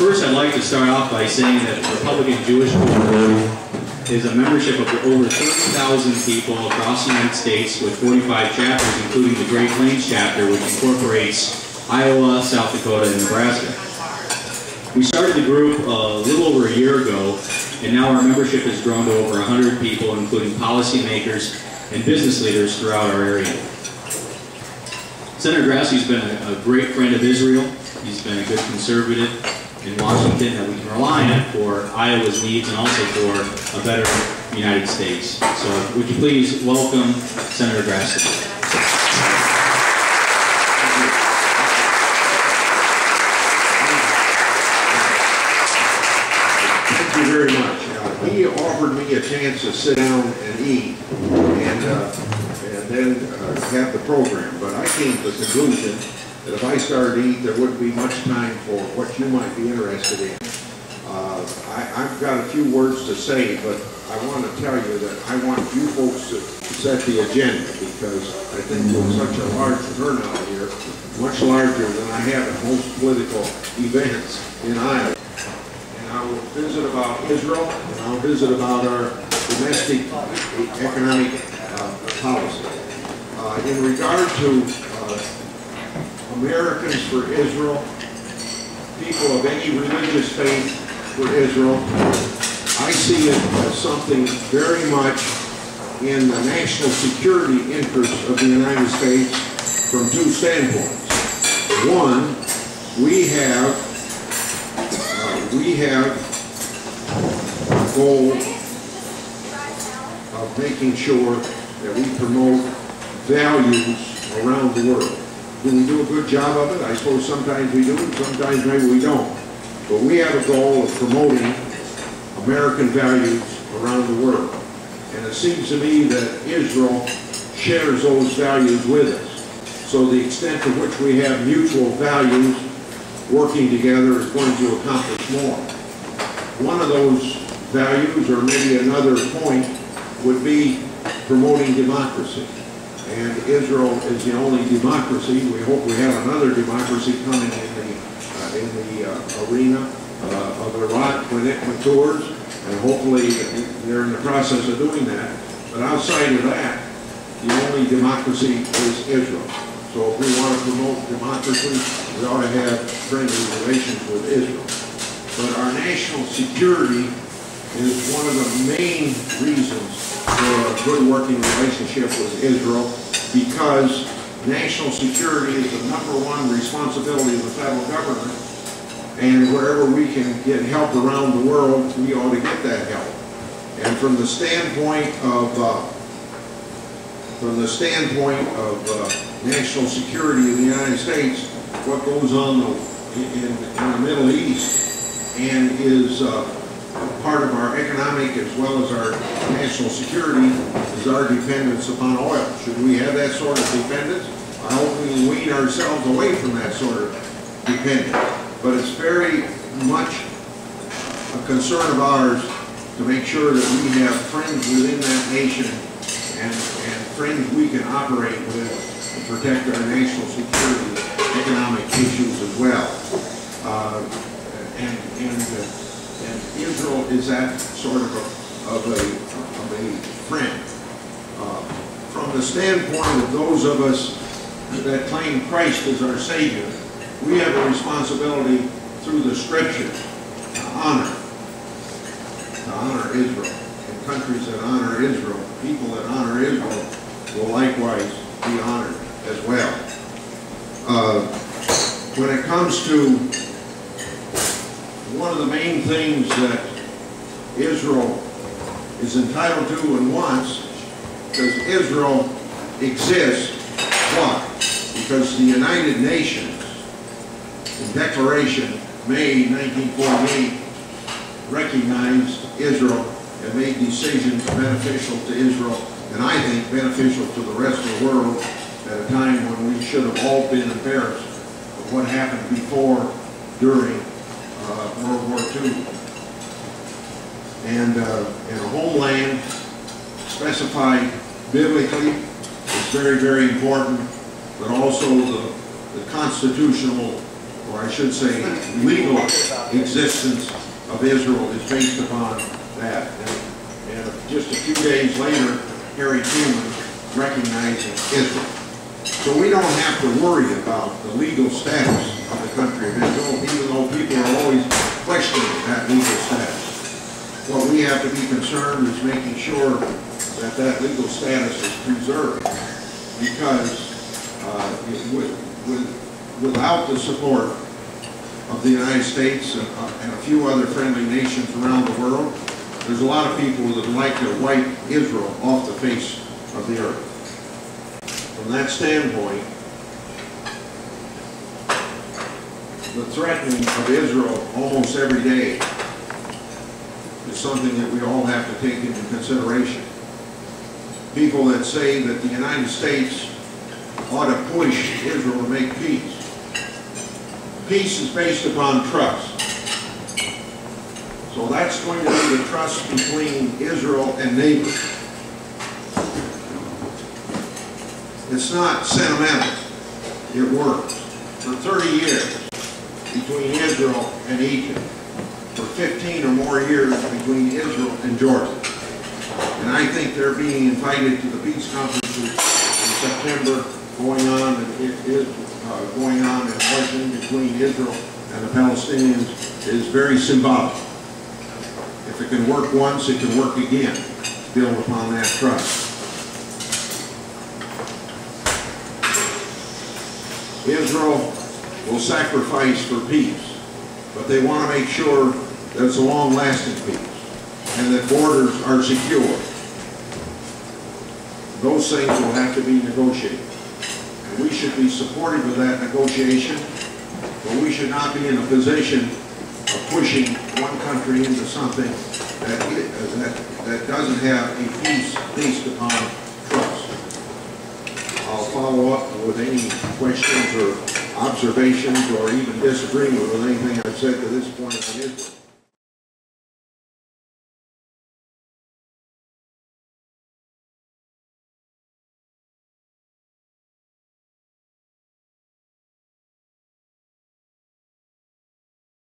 First, I'd like to start off by saying that the Republican Jewish Coalition is a membership of over 30,000 people across the United States with 45 chapters, including the Great Plains chapter, which incorporates Iowa, South Dakota, and Nebraska. We started the group a little over a year ago, and now our membership has grown to over 100 people, including policymakers and business leaders throughout our area. Senator Grassley's been a, a great friend of Israel. He's been a good conservative in Washington that we can rely on for Iowa's needs and also for a better United States. So would you please welcome Senator Grassley. Thank you very much. Uh, He offered me a chance to sit down and eat and, uh, and then uh, have the program. But I came to the conclusion that if I started eat, there wouldn't be much time for what you might be interested in. Uh, I, I've got a few words to say, but I want to tell you that I want you folks to set the agenda because I think with such a large turnout here, much larger than I have at most political events in Iowa. And I will visit about Israel, and I'll visit about our domestic economic uh, policy. Uh, in regard to uh, Americans for Israel, people of any religious faith for Israel. I see it as something very much in the national security interest of the United States from two standpoints. One, we have uh, we have a goal of making sure that we promote values around the world. Do we do a good job of it? I suppose sometimes we do, and sometimes maybe we don't. But we have a goal of promoting American values around the world. And it seems to me that Israel shares those values with us. So the extent to which we have mutual values working together is going to accomplish more. One of those values, or maybe another point, would be promoting democracy and Israel is the only democracy. We hope we have another democracy coming in the uh, in the uh, arena uh, of Iraq when it matures, and hopefully they're in the process of doing that. But outside of that, the only democracy is Israel. So if we want to promote democracy, we ought to have friendly relations with Israel. But our national security is one of the main reasons for a good working relationship with Israel because national security is the number one responsibility of the federal government. And wherever we can get help around the world, we ought to get that help. And from the standpoint of uh, from the standpoint of uh, national security in the United States, what goes on in, in, the Middle East and is uh, part of our economic as well as our national security is our dependence upon oil. Should we have that sort of dependence? I hope we wean ourselves away from that sort of dependence. But it's very much a concern of ours to make sure that we have friends within that nation and, and friends we can operate with to protect our national security, economic issues as well. Uh, and, and uh, and Israel is that sort of a, of a, of a friend. Uh, from the standpoint of those of us that claim Christ as our Savior, we have a responsibility through the Scripture to honor, to honor Israel. And countries that honor Israel, people that honor Israel, will likewise be honored as well. Uh, when it comes to one of the main things that Israel is entitled to and wants, because Israel exists, why? Because the United Nations, in Declaration, May 1948, recognized Israel and made decisions beneficial to Israel, and I think beneficial to the rest of the world at a time when we should have all been embarrassed of what happened before, during, uh, World War II. And, uh, and a homeland specified biblically is very, very important, but also the, the constitutional or I should say, legal existence of Israel is based upon that. And and just a few days later, Harry Truman recognizing Israel. So we don't have to worry about the legal status of the country of Israel, even though people are always questioning that legal status. What we have to be concerned is making sure that that legal status is preserved, because uh, with- without the support of the United States and uh, and a few other friendly nations around the world, there's a lot of people that would like to wipe Israel off the face of the earth. From that standpoint, the threatening of Israel almost every day is something that we all have to take into consideration. People that say that the United States ought to push Israel to make peace. Peace is based upon trust. So that's going to be the trust between Israel and neighbors. It's not sentimental. It works. For 30 years between Israel and Egypt. For 15 or more years between Israel and Jordan. And I think they're being invited to the peace conference in September going on, and it is uh, going on in Washington between Israel and the Palestinians is very symbolic. If it can work once, it can work again, build upon that trust. Israel will sacrifice for peace, but they want to make sure that it's a long-lasting peace and that borders are secure. Those things will have to be negotiated. And we should be supportive of that negotiation, but we should not be in a position of pushing one country into something that, that, that doesn't have a peace based upon follow up with any questions or observations or even disagreement with anything I've said to this point.